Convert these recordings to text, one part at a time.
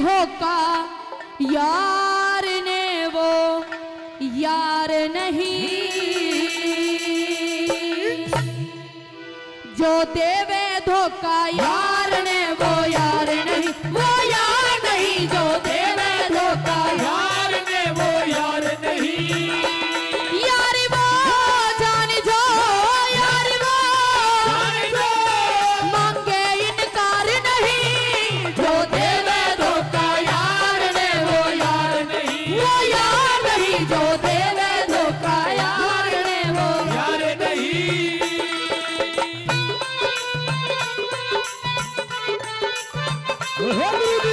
धोखा। यार ने वो यार नहीं। जो देवे धोखा यार हे गुरु जी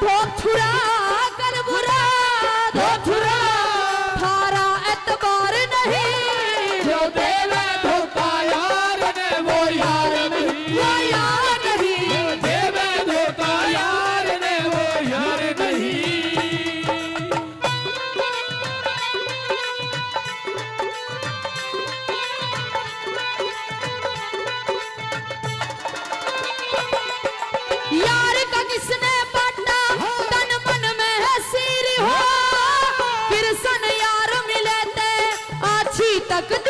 벅투라. good.